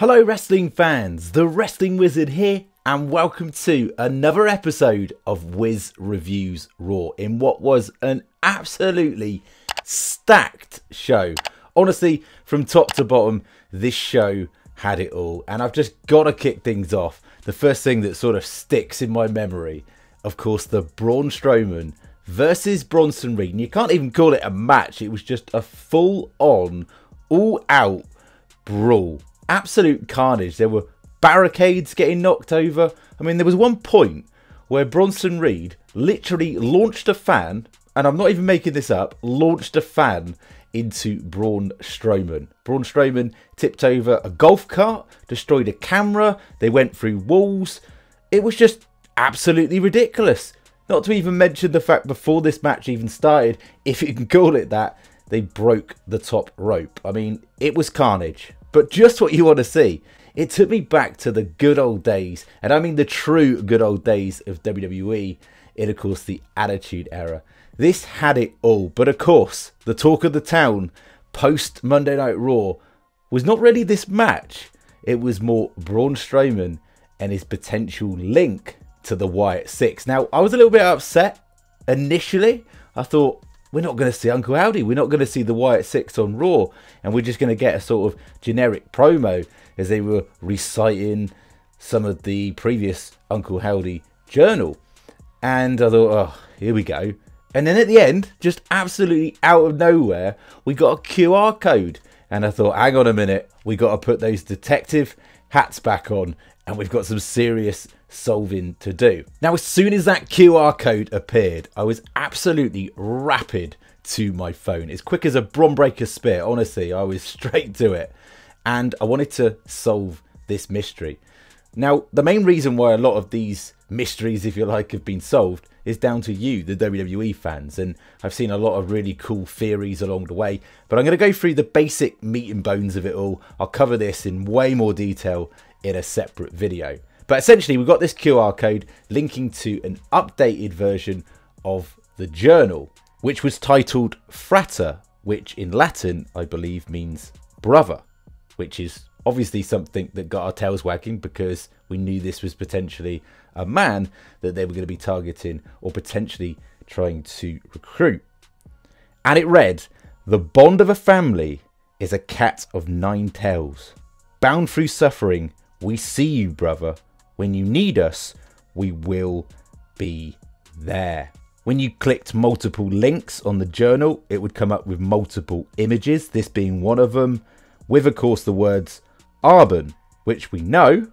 Hello, wrestling fans. The Wrestling Wizard here, and welcome to another episode of Wiz Reviews Raw in what was an absolutely stacked show. Honestly, from top to bottom, this show had it all, and I've just got to kick things off. The first thing that sort of sticks in my memory, of course, the Braun Strowman versus Bronson Reed. And you can't even call it a match, it was just a full on, all out brawl. Absolute carnage. There were barricades getting knocked over. I mean, there was one point where Bronson Reed literally launched a fan, and I'm not even making this up, launched a fan into Braun Strowman. Braun Strowman tipped over a golf cart, destroyed a camera, they went through walls. It was just absolutely ridiculous. Not to even mention the fact before this match even started, if you can call it that, they broke the top rope. I mean, it was carnage but just what you want to see. It took me back to the good old days, and I mean the true good old days of WWE, in of course the Attitude Era. This had it all, but of course, the talk of the town post Monday Night Raw was not really this match. It was more Braun Strowman and his potential link to the Wyatt Sicks. Now, I was a little bit upset initially. I thought, we're not going to see Uncle Howdy. We're not going to see the Wyatt Sicks on Raw, and we're just going to get a sort of generic promo as they were reciting some of the previous Uncle Howdy journal. And I thought, oh, here we go. And then at the end, just absolutely out of nowhere, we got a QR code. And I thought, hang on a minute, we got to put those detective hats back on, and we've got some serious solving to do. Now, as soon as that QR code appeared, I was absolutely rapid to my phone. As quick as a Bron Breakker spear, honestly, I was straight to it. And I wanted to solve this mystery. Now, the main reason why a lot of these mysteries, if you like, have been solved is down to you, the WWE fans. And I've seen a lot of really cool theories along the way. But I'm going to go through the basic meat and bones of it all. I'll cover this in way more detail in a separate video. But essentially, we've got this QR code linking to an updated version of the journal, which was titled Frater, which in Latin, I believe, means brother, which is obviously something that got our tails wagging because we knew this was potentially a man that they were going to be targeting or potentially trying to recruit. And it read The bond of a family is a cat of nine tails. Bound through suffering, we see you, brother. When you need us, we will be there. When you clicked multiple links on the journal, it would come up with multiple images, this being one of them, with, of course, the words Arbon, which we know,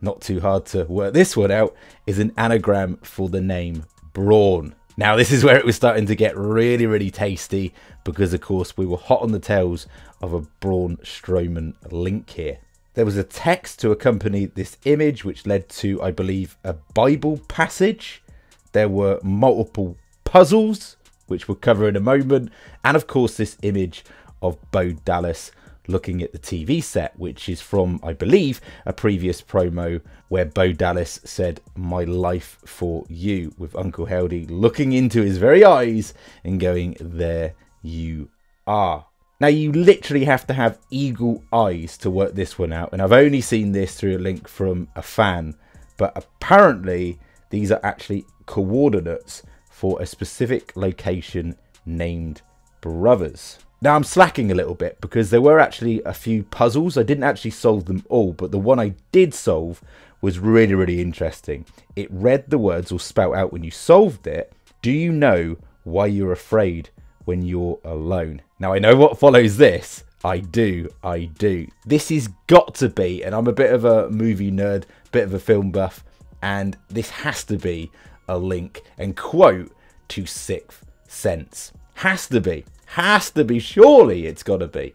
not too hard to work this one out, is an anagram for the name Braun. Now, this is where it was starting to get really, really tasty because, of course, we were hot on the tails of a Braun Strowman link here. There was a text to accompany this image, which led to, I believe, a Bible passage. There were multiple puzzles, which we'll cover in a moment. And of course, this image of Bo Dallas looking at the TV set, which is from, I believe, a previous promo where Bo Dallas said, My life for you, with Uncle Howdy looking into his very eyes and going, There you are. Now, you literally have to have eagle eyes to work this one out, and I've only seen this through a link from a fan, but apparently, these are actually coordinates for a specific location named Brothers. Now, I'm slacking a little bit because there were actually a few puzzles. I didn't actually solve them all, but the one I did solve was really, really interesting. It read the words or spout out when you solved it Do you know why you're afraid when you're alone? Now, I know what follows this. I do, I do. This has got to be, and I'm a bit of a movie nerd, bit of a film buff, and this has to be a link and quote to Sixth Sense. Has to be. Has to be. Surely it's got to be.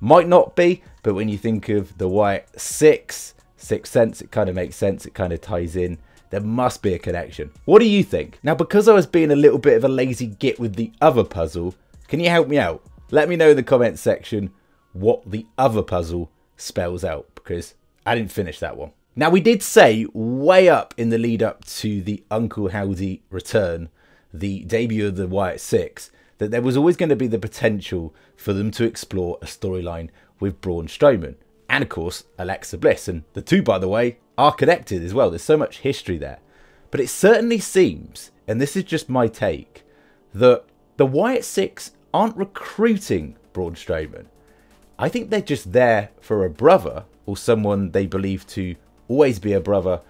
Might not be, but when you think of the Wyatt Sicks, Sixth Sense, it kind of makes sense. It kind of ties in. There must be a connection. What do you think? Now, because I was being a little bit of a lazy git with the other puzzle, can you help me out? Let me know in the comments section what the other puzzle spells out because I didn't finish that one. Now, we did say way up in the lead up to the Uncle Howdy return, the debut of the Wyatt Sicks, that there was always going to be the potential for them to explore a storyline with Braun Strowman. And of course Alexa Bliss. And the two, by the way, are connected as well. There's so much history there. But it certainly seems, and this is just my take, that the Wyatt Sicks aren't recruiting Braun Strowman. I think they're just there for a brother or someone they believe to always be a brother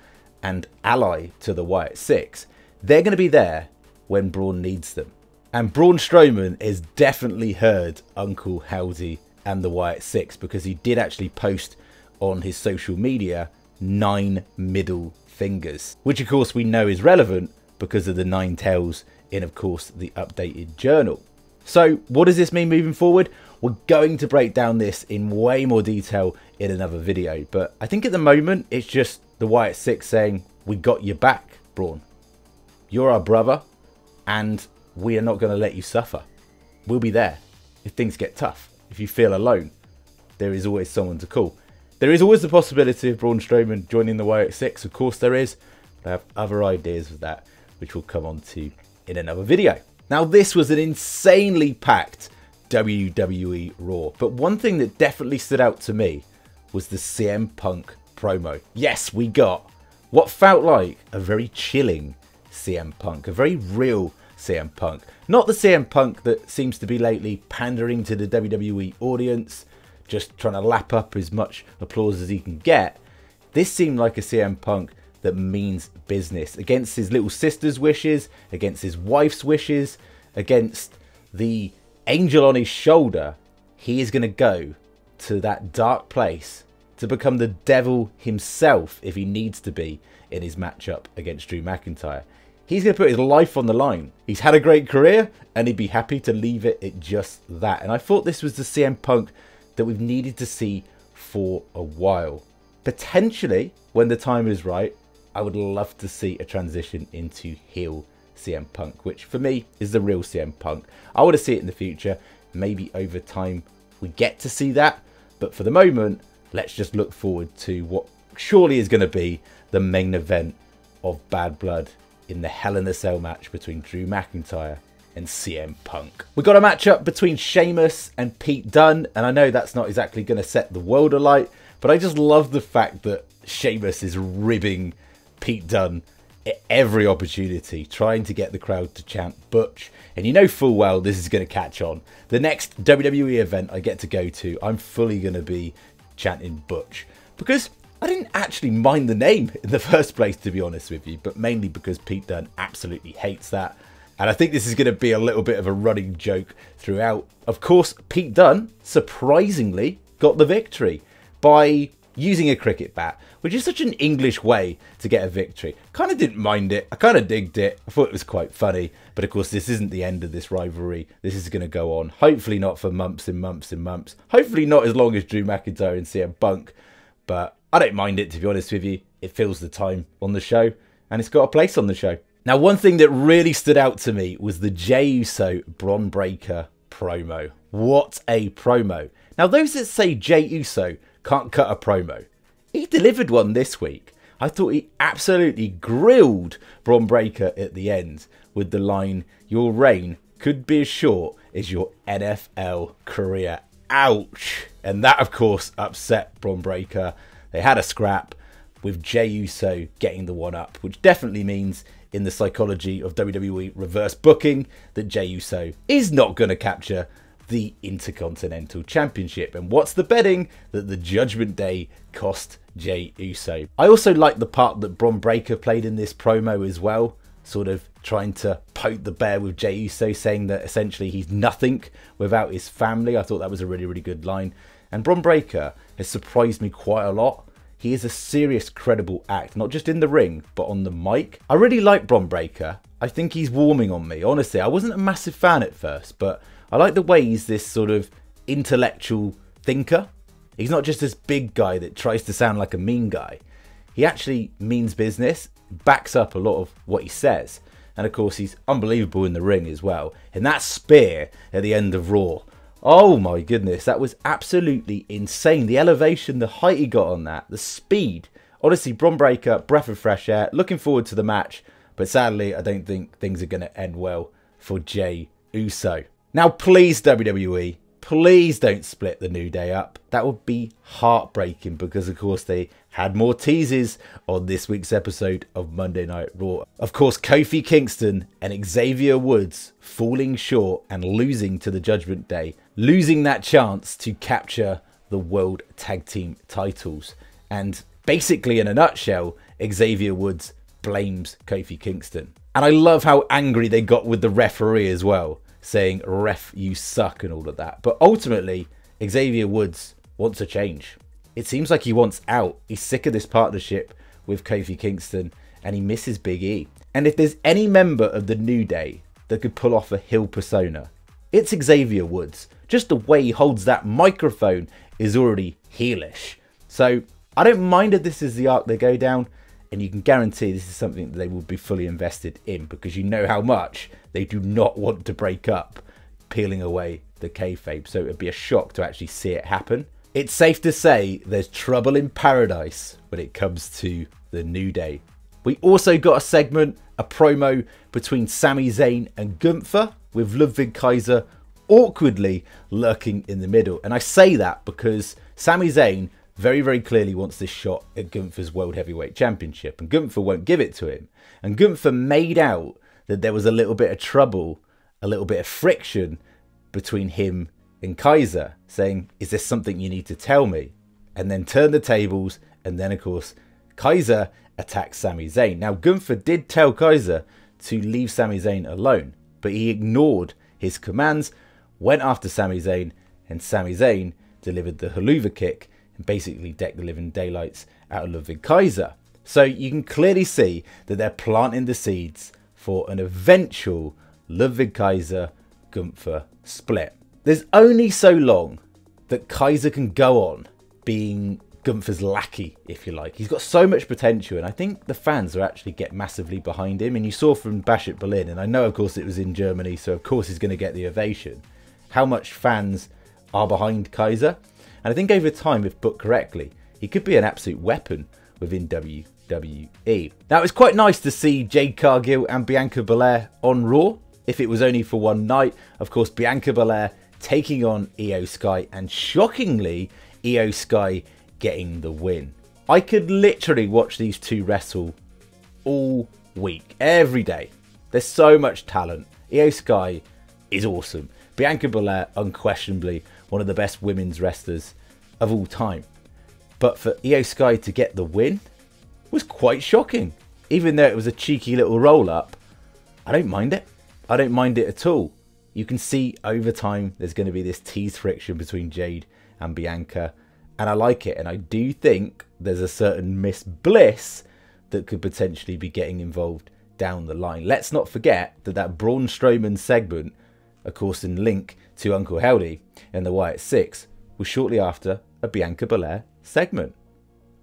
and ally to the Wyatt Sicks. They're going to be there when Braun needs them. And Braun Strowman is definitely heard Uncle Howdy and the Wyatt Sicks because he did actually post on his social media nine middle fingers, which of course we know is relevant because of the nine tails in, of course, the updated journal. So, what does this mean moving forward? We're going to break down this in way more detail in another video, but I think at the moment it's just the Wyatt Sicks saying, We got your back, Braun. You're our brother, and we are not going to let you suffer. We'll be there if things get tough. If you feel alone, there is always someone to call. There is always the possibility of Braun Strowman joining the Wyatt Sicks. Of course, there is. I have other ideas of that, which we'll come on to in another video. Now, this was an insanely packed WWE Raw, but one thing that definitely stood out to me was the CM Punk promo. Yes, we got what felt like a very chilling CM Punk, a very real CM Punk. Not the CM Punk that seems to be lately pandering to the WWE audience, just trying to lap up as much applause as he can get. This seemed like a CM Punk that means business against his little sister's wishes, against his wife's wishes, against the angel on his shoulder. He is going to go to that dark place to become the devil himself if he needs to be in his matchup against Drew McIntyre. He's going to put his life on the line. He's had a great career and he'd be happy to leave it at just that. And I thought this was the CM Punk that we've needed to see for a while. Potentially, when the time is right, I would love to see a transition into heel CM Punk, which for me is the real CM Punk. I want to see it in the future. Maybe over time we get to see that. But for the moment, let's just look forward to what surely is going to be the main event of Bad Blood in the Hell in a Cell match between Drew McIntyre and CM Punk. We got a matchup between Sheamus and Pete Dunne, and I know that's not exactly going to set the world alight, but I just love the fact that Sheamus is ribbing Pete Dunne at every opportunity, trying to get the crowd to chant Butch. And you know full well this is going to catch on. The next WWE event I get to go to, I'm fully going to be chanting Butch. Because I didn't actually mind the name in the first place, to be honest with you, but mainly because Pete Dunne absolutely hates that. And I think this is going to be a little bit of a running joke throughout. Of course, Pete Dunne, surprisingly, got the victory by using a cricket bat, which is such an English way to get a victory. Kind of didn't mind it. I kind of digged it. I thought it was quite funny. But of course, this isn't the end of this rivalry. This is going to go on. Hopefully not for months and months and months. Hopefully not as long as Drew McIntyre and CM Punk. But I don't mind it, to be honest with you. It fills the time on the show. And it's got a place on the show. Now, one thing that really stood out to me was the Jey Uso Bron Breakker promo. What a promo. Now, those that say Jey Uso can't cut a promo. He delivered one this week. I thought he absolutely grilled Bron Breakker at the end with the line, Your reign could be as short as your NFL career. Ouch! And that, of course, upset Bron Breakker. They had a scrap with Jey Uso getting the one up, which definitely means in the psychology of WWE reverse booking that Jey Uso is not going to capture the Intercontinental Championship. And what's the betting that the Judgment Day cost Jey Uso? I also like the part that Bron Breakker played in this promo as well, sort of trying to poke the bear with Jey Uso, saying that essentially he's nothing without his family. I thought that was a really, really good line. And Bron Breakker has surprised me quite a lot. He is a serious, credible act, not just in the ring, but on the mic. I really like Bron Breakker. I think he's warming on me. Honestly, I wasn't a massive fan at first, but I like the way he's this sort of intellectual thinker. He's not just this big guy that tries to sound like a mean guy. He actually means business, backs up a lot of what he says. And of course, he's unbelievable in the ring as well. And that spear at the end of Raw. Oh my goodness, that was absolutely insane. The elevation, the height he got on that, the speed. Honestly, Bron Breakker, breath of fresh air. Looking forward to the match. But sadly, I don't think things are going to end well for Jey Uso. Now, please, WWE, please don't split the New Day up. That would be heartbreaking because, of course, they had more teases on this week's episode of Monday Night Raw. Of course, Kofi Kingston and Xavier Woods falling short and losing to the Judgment Day, losing that chance to capture the World Tag Team titles. And basically, in a nutshell, Xavier Woods blames Kofi Kingston. And I love how angry they got with the referee as well, saying, ref, you suck, and all of that. But ultimately, Xavier Woods wants a change. It seems like he wants out. He's sick of this partnership with Kofi Kingston and he misses Big E. And if there's any member of the New Day that could pull off a heel persona, it's Xavier Woods. Just the way he holds that microphone is already heelish. So I don't mind if this is the arc they go down and you can guarantee this is something that they will be fully invested in because you know how much they do not want to break up, peeling away the kayfabe. So it'd be a shock to actually see it happen. It's safe to say there's trouble in paradise when it comes to the New Day. We also got a segment, a promo between Sami Zayn and Gunther with Ludwig Kaiser awkwardly lurking in the middle. And I say that because Sami Zayn very, very clearly wants this shot at Gunther's World Heavyweight Championship, and Gunther won't give it to him. And Gunther made out that there was a little bit of trouble, a little bit of friction between him and Kaiser, saying, Is this something you need to tell me? And then turn the tables, and then, of course, Kaiser attacks Sami Zayn. Now, Gunther did tell Kaiser to leave Sami Zayn alone, but he ignored his commands, went after Sami Zayn, and Sami Zayn delivered the Helluva kick and basically decked the living daylights out of Ludwig Kaiser. So you can clearly see that they're planting the seeds for an eventual Ludwig Kaiser Gunther split. There's only so long that Kaiser can go on being Gunther's lackey, if you like. He's got so much potential, and I think the fans are actually get massively behind him. And you saw from Bash at Berlin, and I know, of course, it was in Germany, so of course he's going to get the ovation. How much fans are behind Kaiser? And I think over time, if booked correctly, he could be an absolute weapon within WWE. Now, it's quite nice to see Jade Cargill and Bianca Belair on Raw, if it was only for one night. Of course, Bianca Belair taking on Iyo Sky, and shockingly, Iyo Sky getting the win. I could literally watch these two wrestle all week, every day. There's so much talent. Iyo Sky is awesome. Bianca Belair, unquestionably, one of the best women's wrestlers of all time. But for Iyo Sky to get the win was quite shocking. Even though it was a cheeky little roll up, I don't mind it. I don't mind it at all. You can see over time there's going to be this tease friction between Jade and Bianca, and I like it. And I do think there's a certain Miss Bliss that could potentially be getting involved down the line. Let's not forget that that Braun Strowman segment of course in link to Uncle Howdy in the Wyatt Sicks, was shortly after a Bianca Belair segment.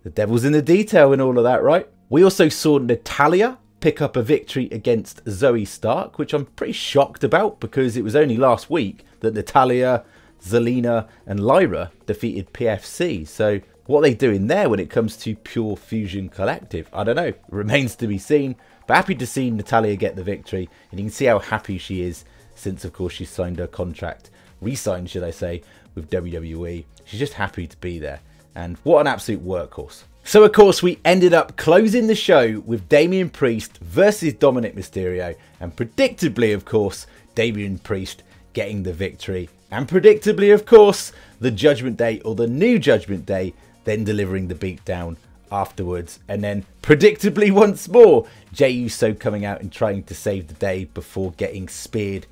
The devil's in the detail in all of that, right? We also saw Natalya pick up a victory against Zoey Stark, which I'm pretty shocked about because it was only last week that Natalya, Zelina, and Lyra defeated PFC. So, what are they doing there when it comes to Pure Fusion Collective? I don't know. Remains to be seen. But happy to see Natalya get the victory, and you can see how happy she is since, of course, she signed her contract, re signed, should I say, with WWE. She's just happy to be there. And what an absolute workhorse. So, of course, we ended up closing the show with Damian Priest versus Dominik Mysterio. And predictably, of course, Damian Priest getting the victory. And predictably, of course, the Judgment Day or the new Judgment Day then delivering the beatdown afterwards. And then, predictably, once more, Jey Uso coming out and trying to save the day before getting speared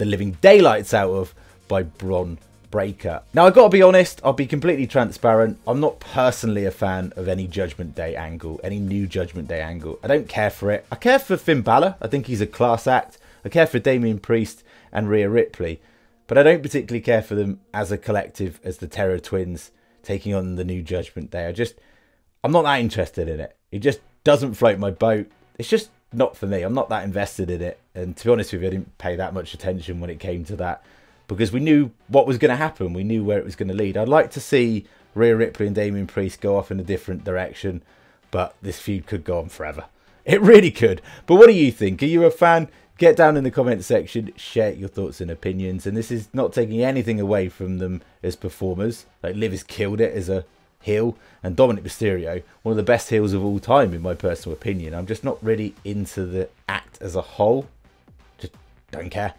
the living daylights out of by Bron Breakker. Now, I've got to be honest, I'll be completely transparent. I'm not personally a fan of any Judgment Day angle, any new Judgment Day angle. I don't care for it. I care for Finn Balor. I think he's a class act. I care for Damian Priest and Rhea Ripley. But I don't particularly care for them as a collective, as the Terror Twins taking on the new Judgment Day. I just, I'm not that interested in it. It just doesn't float my boat. It's just not for me. I'm not that invested in it. And to be honest with you, I didn't pay that much attention when it came to that because we knew what was going to happen. We knew where it was going to lead. I'd like to see Rhea Ripley and Damian Priest go off in a different direction, but this feud could go on forever. It really could. But what do you think? Are you a fan? Get down in the comment section, share your thoughts and opinions. And this is not taking anything away from them as performers. Like Liv has killed it as a heel, and Dominik Mysterio, one of the best heels of all time, in my personal opinion. I'm just not really into the act as a whole. Just don't care.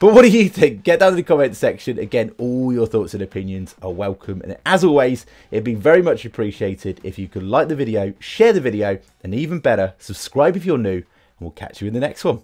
But what do you think? Get down in the comment section. Again, all your thoughts and opinions are welcome. And as always, it'd be very much appreciated if you could like the video, share the video, and even better, subscribe if you're new, and we'll catch you in the next one.